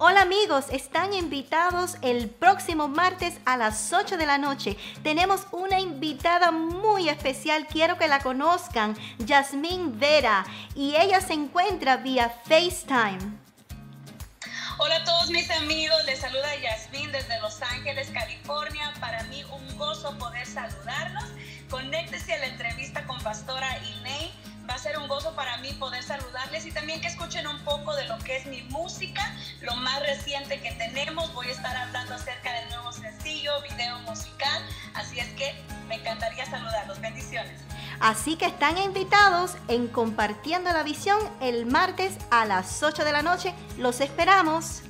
Hola amigos, están invitados el próximo martes a las 8 de la noche. Tenemos una invitada muy especial, quiero que la conozcan, Yasmín Vera, y ella se encuentra vía FaceTime. Hola a todos mis amigos, les saluda Yasmín desde Los Ángeles, California. Para mí un gozo poder saludarlos. Conéctese a la entrevista con Pastora Iney va a ser un gozo para mí poder saludarles y también que escuchen un poco de lo que es mi música, video musical, así es que me encantaría saludarlos. Bendiciones. Así que están invitados en Compartiendo la Visión el martes a las 8 de la noche. Los esperamos.